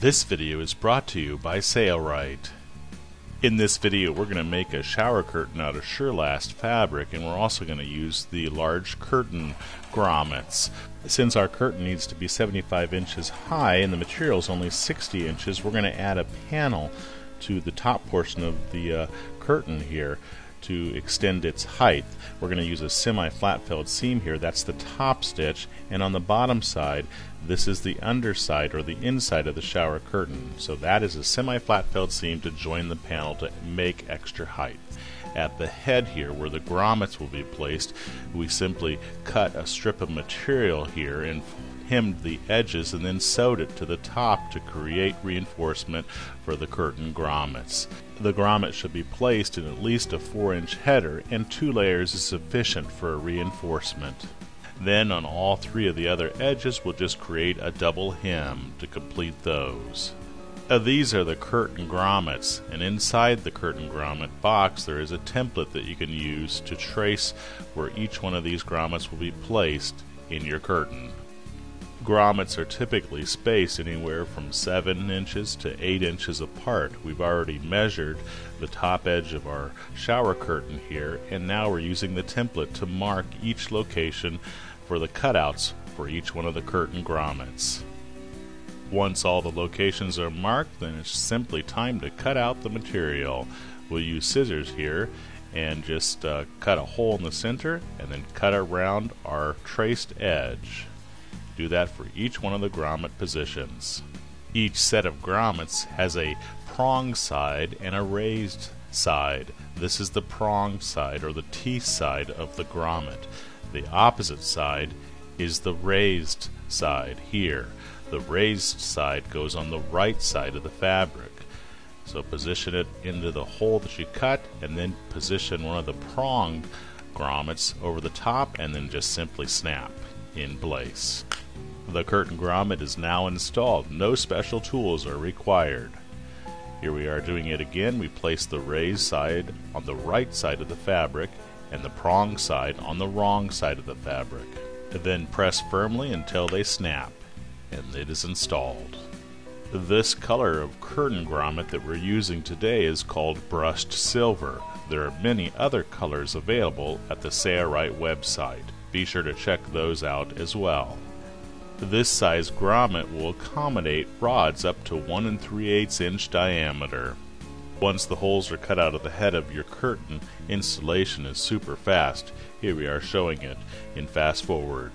This video is brought to you by Sailrite. In this video we're going to make a shower curtain out of Surelast fabric and we're also going to use the large curtain grommets. Since our curtain needs to be 75 inches high and the material is only 60 inches, we're going to add a panel to the top portion of the uh, curtain here to extend its height. We're going to use a semi-flat felled seam here. That's the top stitch. And on the bottom side, this is the underside or the inside of the shower curtain. So that is a semi-flat felled seam to join the panel to make extra height. At the head here, where the grommets will be placed, we simply cut a strip of material here and hemmed the edges and then sewed it to the top to create reinforcement for the curtain grommets. The grommet should be placed in at least a 4 inch header and two layers is sufficient for a reinforcement. Then on all three of the other edges we'll just create a double hem to complete those. Uh, these are the curtain grommets, and inside the curtain grommet box there is a template that you can use to trace where each one of these grommets will be placed in your curtain. Grommets are typically spaced anywhere from 7 inches to 8 inches apart. We've already measured the top edge of our shower curtain here, and now we're using the template to mark each location for the cutouts for each one of the curtain grommets. Once all the locations are marked, then it's simply time to cut out the material. We'll use scissors here and just uh, cut a hole in the center and then cut around our traced edge. Do that for each one of the grommet positions. Each set of grommets has a prong side and a raised side. This is the prong side or the T side of the grommet. The opposite side is the raised side here. The raised side goes on the right side of the fabric. So position it into the hole that you cut and then position one of the prong grommets over the top and then just simply snap in place. The curtain grommet is now installed. No special tools are required. Here we are doing it again. We place the raised side on the right side of the fabric and the prong side on the wrong side of the fabric. Then press firmly until they snap, and it is installed. This color of curtain grommet that we're using today is called brushed silver. There are many other colors available at the Sailrite website. Be sure to check those out as well. This size grommet will accommodate rods up to 1 and 3 8 inch diameter. Once the holes are cut out of the head of your curtain, installation is super fast. Here we are showing it in fast forward.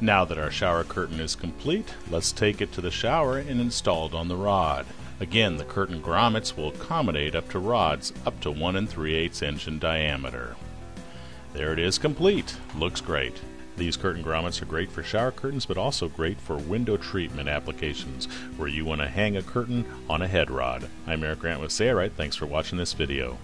Now that our shower curtain is complete, let's take it to the shower and install it on the rod. Again, the curtain grommets will accommodate up to rods up to 1 and 3 8 inch in diameter. There it is complete. Looks great. These curtain grommets are great for shower curtains, but also great for window treatment applications where you want to hang a curtain on a head rod. I'm Eric Grant with Sailrite. Thanks for watching this video.